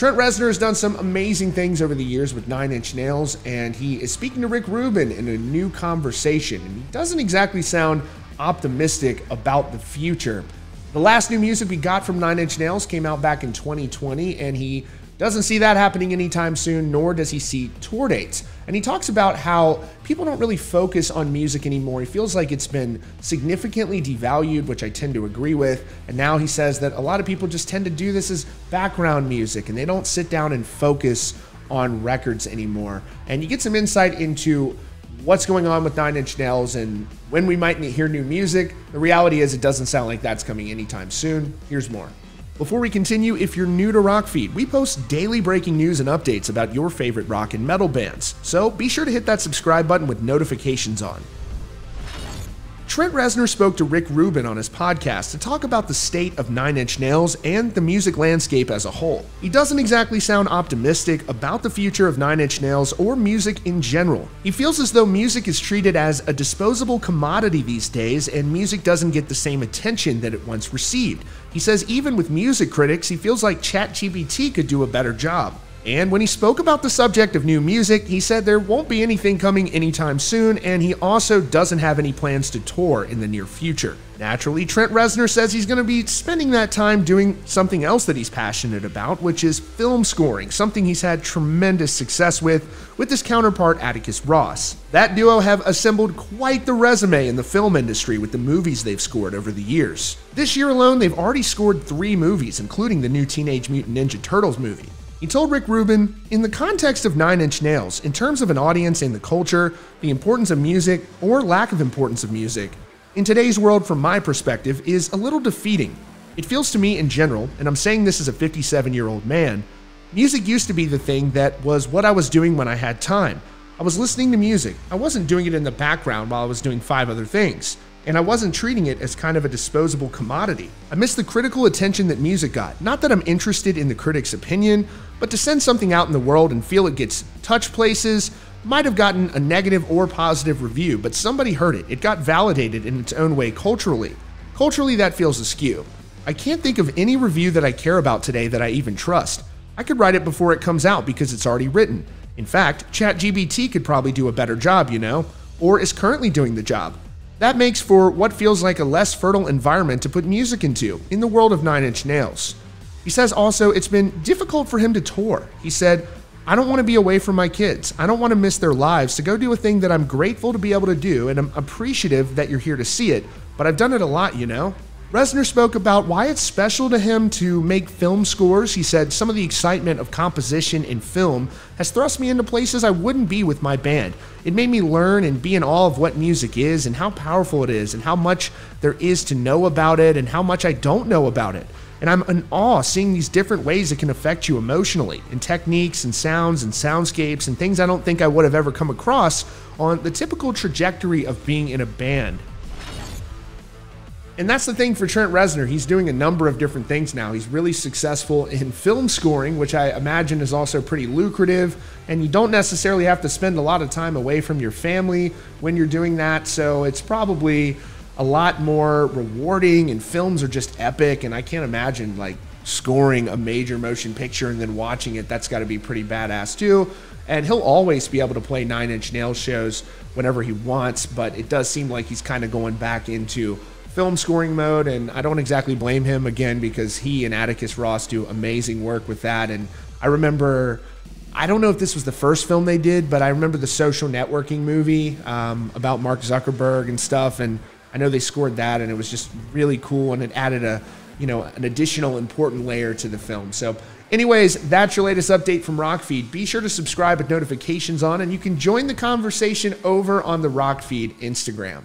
Trent Reznor has done some amazing things over the years with Nine Inch Nails, and he is speaking to Rick Rubin in a new conversation. And he doesn't exactly sound optimistic about the future. The last new music we got from Nine Inch Nails came out back in 2020, and he doesn't see that happening anytime soon, nor does he see tour dates. And he talks about how people don't really focus on music anymore. He feels like it's been significantly devalued, which I tend to agree with. And now he says that a lot of people just tend to do this as background music and they don't sit down and focus on records anymore. And you get some insight into what's going on with Nine Inch Nails and when we might hear new music. The reality is, it doesn't sound like that's coming anytime soon. Here's more. Before we continue, if you're new to Rockfeed, we post daily breaking news and updates about your favorite rock and metal bands. So be sure to hit that subscribe button with notifications on. Trent Reznor spoke to Rick Rubin on his podcast to talk about the state of Nine Inch Nails and the music landscape as a whole. He doesn't exactly sound optimistic about the future of Nine Inch Nails or music in general. He feels as though music is treated as a disposable commodity these days and music doesn't get the same attention that it once received. He says even with music critics, he feels like ChatGPT could do a better job. And when he spoke about the subject of new music, he said there won't be anything coming anytime soon, and he also doesn't have any plans to tour in the near future. Naturally, Trent Reznor says he's going to be spending that time doing something else that he's passionate about, which is film scoring, something he's had tremendous success with with his counterpart Atticus Ross. That duo have assembled quite the resume in the film industry with the movies they've scored over the years. This year alone, they've already scored three movies, including the new Teenage Mutant Ninja Turtles movie. He told Rick Rubin, in the context of Nine Inch Nails, in terms of an audience and the culture, the importance of music, or lack of importance of music, in today's world, from my perspective, is a little defeating. It feels to me in general, and I'm saying this as a 57 year old man, music used to be the thing that was what I was doing when I had time. I was listening to music. I wasn't doing it in the background while I was doing five other things and I wasn't treating it as kind of a disposable commodity. I miss the critical attention that music got. Not that I'm interested in the critic's opinion, but to send something out in the world and feel it gets touch places might have gotten a negative or positive review, but somebody heard it. It got validated in its own way culturally. Culturally, that feels askew. I can't think of any review that I care about today that I even trust. I could write it before it comes out because it's already written. In fact, ChatGPT could probably do a better job, you know, or is currently doing the job. That makes for what feels like a less fertile environment to put music into in the world of Nine Inch Nails. He says also it's been difficult for him to tour. He said, I don't want to be away from my kids. I don't want to miss their lives to go do a thing that I'm grateful to be able to do and I'm appreciative that you're here to see it, but I've done it a lot, you know? Reznor spoke about why it's special to him to make film scores. He said, Some of the excitement of composition in film has thrust me into places I wouldn't be with my band. It made me learn and be in awe of what music is and how powerful it is and how much there is to know about it and how much I don't know about it. And I'm in awe seeing these different ways it can affect you emotionally in techniques and sounds and soundscapes and things I don't think I would have ever come across on the typical trajectory of being in a band. And that's the thing for Trent Reznor. He's doing a number of different things now. He's really successful in film scoring, which I imagine is also pretty lucrative. And you don't necessarily have to spend a lot of time away from your family when you're doing that. So it's probably a lot more rewarding. And films are just epic. And I can't imagine like scoring a major motion picture and then watching it. That's got to be pretty badass too. And he'll always be able to play Nine Inch Nail shows whenever he wants. But it does seem like he's kind of going back into film scoring mode, and I don't exactly blame him again because he and Atticus Ross do amazing work with that. And I remember, I don't know if this was the first film they did, but I remember the social networking movie um, about Mark Zuckerberg and stuff. And I know they scored that, and it was just really cool, and it added a you know an additional important layer to the film. So. Anyways, that's your latest update from Rockfeed. Be sure to subscribe with notifications on, and you can join the conversation over on the Rockfeed Instagram.